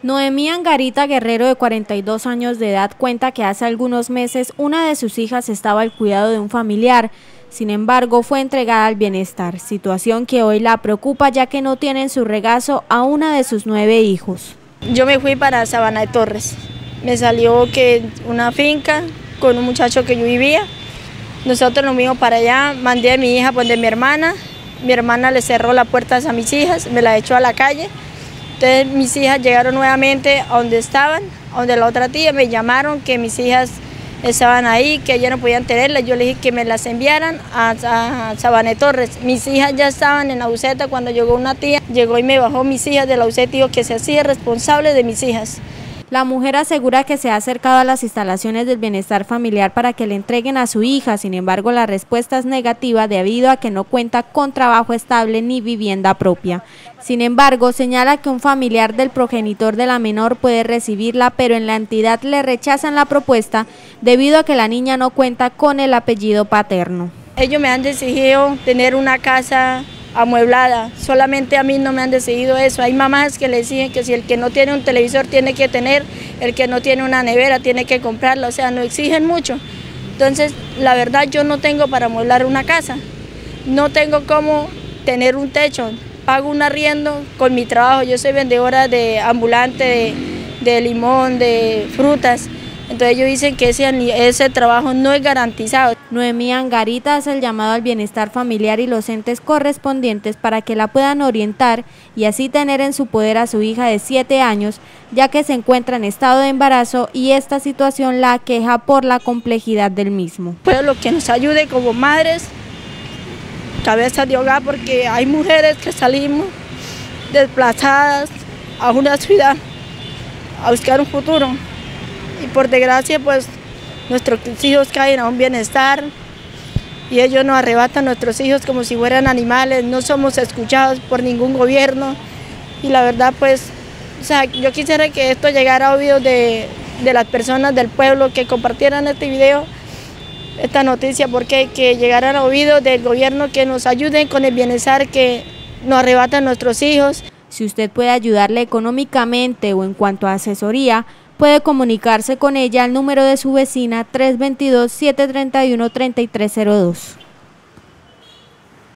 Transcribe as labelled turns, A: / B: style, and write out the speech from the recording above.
A: Noemí Angarita Guerrero, de 42 años de edad, cuenta que hace algunos meses una de sus hijas estaba al cuidado de un familiar. Sin embargo, fue entregada al bienestar, situación que hoy la preocupa ya que no tiene en su regazo a una de sus nueve hijos.
B: Yo me fui para Sabana de Torres. Me salió que una finca con un muchacho que yo vivía. Nosotros nos fuimos para allá, mandé a mi hija pues de mi hermana. Mi hermana le cerró las puertas a mis hijas, me la echó a la calle entonces mis hijas llegaron nuevamente a donde estaban, donde la otra tía me llamaron que mis hijas estaban ahí, que ya no podían tenerlas. Yo les dije que me las enviaran a, a, Torres. Mis hijas ya estaban en la cuando llegó una tía, llegó y me bajó mis hijas de la y dijo que se hacía responsable de mis hijas.
A: La mujer asegura que se ha acercado a las instalaciones del bienestar familiar para que le entreguen a su hija, sin embargo la respuesta es negativa debido a que no cuenta con trabajo estable ni vivienda propia. Sin embargo, señala que un familiar del progenitor de la menor puede recibirla, pero en la entidad le rechazan la propuesta debido a que la niña no cuenta con el apellido paterno.
B: Ellos me han decidido tener una casa amueblada. Solamente a mí no me han decidido eso. Hay mamás que le dicen que si el que no tiene un televisor tiene que tener, el que no tiene una nevera tiene que comprarla, o sea, no exigen mucho. Entonces, la verdad yo no tengo para amueblar una casa, no tengo cómo tener un techo, pago un arriendo con mi trabajo, yo soy vendedora de ambulante, de limón, de frutas, entonces ellos dicen que ese, trabajo no es garantizado.
A: Noemí Angarita hace el llamado al bienestar familiar y los entes correspondientes para que la puedan orientar y así tener en su poder a su hija de 7 años, ya que se encuentra en estado de embarazo y esta situación la queja por la complejidad del mismo.
B: Pues lo que nos ayude como madres, cabeza de hogar, porque hay mujeres que salimos desplazadas a una ciudad a buscar un futuro y por desgracia pues nuestros hijos caen a un bienestar y ellos nos arrebatan a nuestros hijos como si fueran animales, no somos escuchados por ningún gobierno y la verdad pues, o sea, yo quisiera que esto llegara a oídos de, de las personas del pueblo que compartieran este video, esta noticia, porque que llegaran a oídos del gobierno que nos ayuden con el bienestar que nos arrebatan nuestros hijos.
A: Si usted puede ayudarle económicamente o en cuanto a asesoría, puede comunicarse con ella al número de su vecina 322-731-3302.